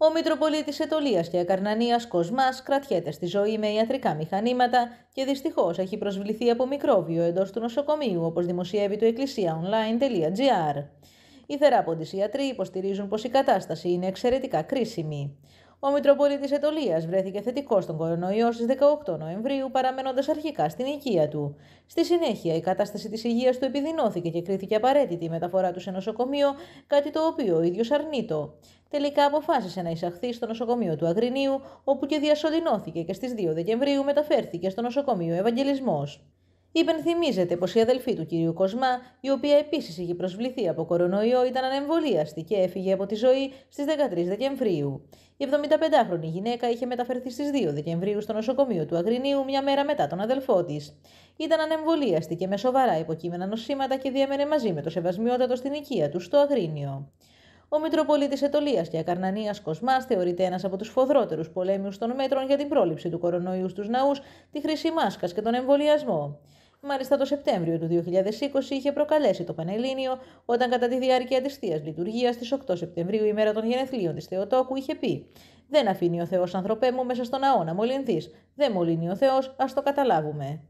Ο Μητροπολίτης Ετωλίας και Ακαρνανία Κοσμάς κρατιέται στη ζωή με ιατρικά μηχανήματα και δυστυχώς έχει προσβληθεί από μικρόβιο εντός του νοσοκομείου, όπως δημοσιεύει το εκκλησιαonline.gr. Οι θεράποντες ιατροί υποστηρίζουν πως η κατάσταση είναι εξαιρετικά κρίσιμη. Ο Μητροπολίτης Ετωλίας βρέθηκε θετικός στον κορονοϊό στις 18 Νοεμβρίου, παραμένοντας αρχικά στην οικία του. Στη συνέχεια, η κατάσταση της υγείας του επιδεινώθηκε και κρίθηκε απαραίτητη η μεταφορά του σε νοσοκομείο, κάτι το οποίο ο ίδιος αρνείτο. Τελικά αποφάσισε να εισαχθεί στο νοσοκομείο του Αγρινίου, όπου και διασωληνώθηκε και στις 2 Δεκεμβρίου μεταφέρθηκε στο νοσοκομείο Ευαγγελισμός. Υπενθυμίζεται πως η αδελφή του κυρίου Κοσμά, η οποία επίσης είχε προσβληθεί από κορονοϊό, ήταν ανεμβολίαστη και έφυγε από τη ζωή στις 13 Δεκεμβρίου. Η 75χρονη γυναίκα είχε μεταφερθεί στις 2 Δεκεμβρίου στο νοσοκομείο του Αγρινίου μια μέρα μετά τον αδελφό της. Ήταν ανεμβολίαστη και με σοβαρά υποκείμενα νοσήματα και διέμενε μαζί με το σεβασμιότατο στην οικία του στο Αγρίνιο. Ο Μητροπολίτης Ετωλίας και Ακαρνανίας Κοσμάς θεωρείται ένας από τους φοδρότερους πολέμιους των μέτρων για την πρόληψη του κορονοϊού στους ναούς, τη χρήση μάσκας και τον εμβολιασμό. Μάλιστα το Σεπτέμβριο του 2020 είχε προκαλέσει το Πανελλήνιο όταν κατά τη διάρκεια τη Θεία Λειτουργίας της 8 Σεπτεμβρίου, ημέρα των γενεθλίων της Θεοτόκου, είχε πει: Δεν αφήνει ο Θεός ανθρωπέ μου μέσα στον ναό να μολυνθείς. Δεν μολύνει ο Θεός, ας το καταλάβουμε.